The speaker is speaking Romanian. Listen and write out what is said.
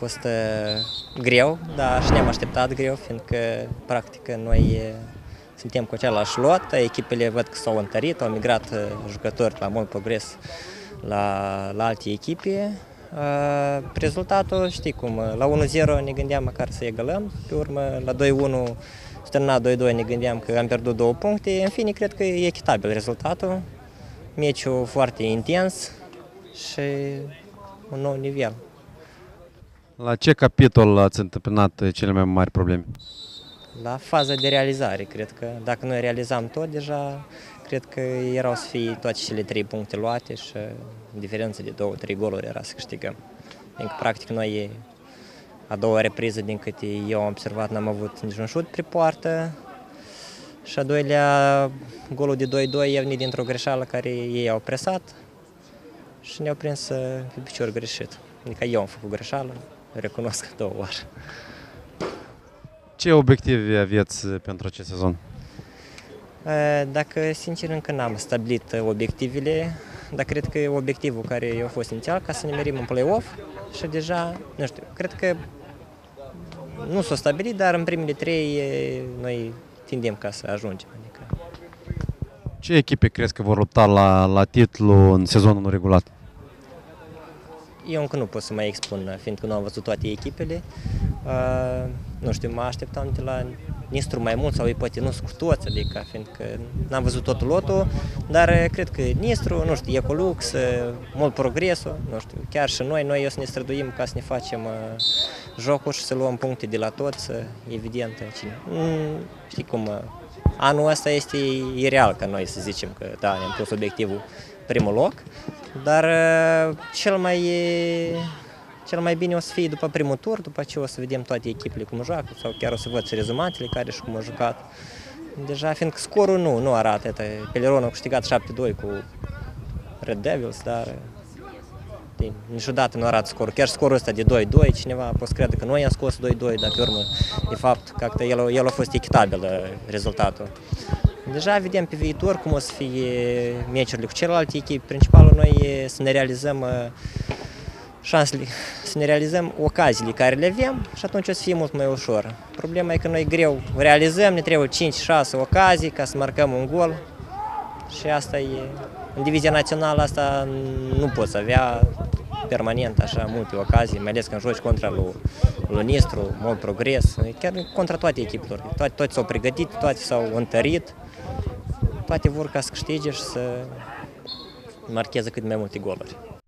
fost uh, greu, dar și ne-am așteptat greu, fiindcă practic noi uh, suntem cu același lot, echipele văd că s-au întărit, au migrat uh, jucători la mult progres la, la alte echipe. Uh, rezultatul, știi cum, uh, la 1-0 ne gândeam măcar să egalăm, pe urmă la 2-1 stârna 2-2 ne gândeam că am pierdut două puncte, în fine cred că e echitabil rezultatul, meciul foarte intens și un nou nivel. La ce capitol ați întâmpinat cele mai mari probleme? La faza de realizare, cred că dacă noi realizam tot deja, cred că erau să fie toate cele trei puncte luate și diferența de două, trei goluri era să câștigăm. Adică, practic, noi a doua repriză, din câte eu am observat, n-am avut niciun șut pe poartă și a doilea, golul de 2-2 e venit dintr-o greșeală care ei au presat și ne-au prins pe picior greșit. Adică eu am făcut greșeală, recunosc două ori. Ce obiective aveți pentru acest sezon? Dacă, sincer, încă n-am stabilit obiectivele, dar cred că obiectivul care a fost inițial ca să ne merim în play-off și deja, nu știu, cred că nu s-a stabilit, dar în primele trei noi tindem ca să ajungem. Adică... Ce echipe crezi că vor lupta la, la titlu în sezonul regulat? Eu încă nu pot să mai expun, fiindcă nu am văzut toate echipele. Uh, nu știu, mă așteptam de la Nistru mai mult sau ei poate nu cu toți, adică, fiindcă n-am văzut tot lotul, dar cred că Nistru, nu știu, Ecolux, mult progresul, nu știu, chiar și noi, noi o să ne străduim ca să ne facem uh, jocul și să luăm puncte de la toți, evident. Cine. Mm, știi cum, uh, anul ăsta este ireal ca noi să zicem că da, ne-am pus obiectivul primul loc, dar uh, cel mai cel mai bine o să fie după primul tur, după ce o să vedem toate echipele cum joacă sau chiar o să văd și rezumatele care și cum au jucat. Deja, fiindcă scorul nu, nu arată. Peleron a câștigat 7-2 cu Red Devils, dar niciodată nu arată scorul. Chiar scorul ăsta de 2-2, cineva poate crede că noi am scos 2-2, dar pe urmă, de fapt, că el, el a fost echitabil rezultatul. Deja vedem pe viitor cum o să fie meciurile cu celelalte echipe. Principalul noi e să ne realizăm șansele, să ne realizăm ocaziile care le avem și atunci o să fie mult mai ușor. Problema e că noi greu realizăm, ne trebuie 5-6 ocazii ca să marcăm un gol și asta e, în divizia națională asta nu poți avea permanent așa multe ocazii, mai ales când joci contra lui, lui Nistru, mult progres, chiar contra toate echipelor. Toate, toți s-au pregătit, toate s-au întărit, toate vor ca să câștige și să marcheze cât mai multe goluri.